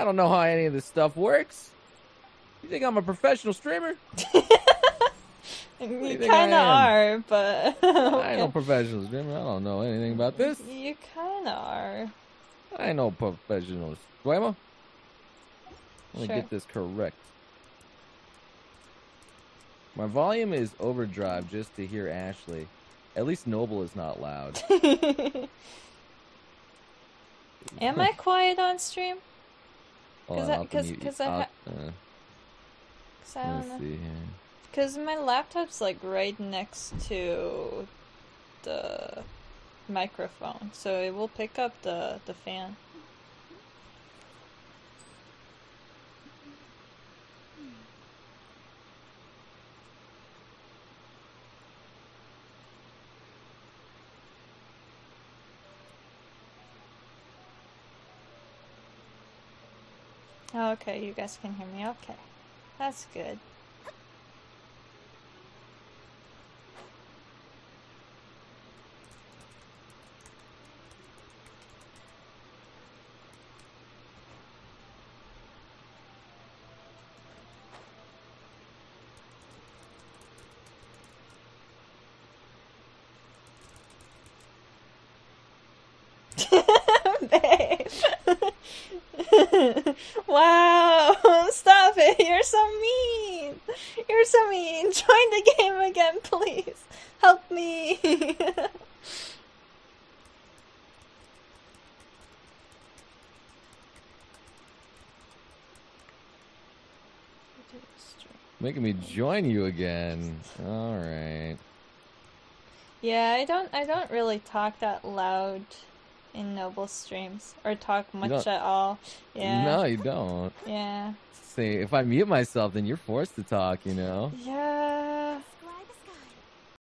I don't know how any of this stuff works. You think I'm a professional streamer? You kind of are, but I ain't no professional streamer. I don't know anything about this. you kind of are. I ain't no professional streamer. Let me Sure. get this correct. My volume is overdrive just to hear Ashley. At least Noble is not loud. Am I quiet on stream? Hold 'Cause on, I- I'll have to 'cause-. 'cause I uh, Cause I don't know. Cause my laptop's like right next to the microphone, so it will pick up the the fan. Oh, okay, you guys can hear me. Okay, that's good. wow, stop it. You're so mean. You're so mean. Join the game again, please. Help me. Making me join you again. All right. yeah, I don't I don't really talk that loud in Noble streams or talk much at all. Yeah. No, you don't. Yeah. See, if I mute myself, then you're forced to talk. You know. Yeah,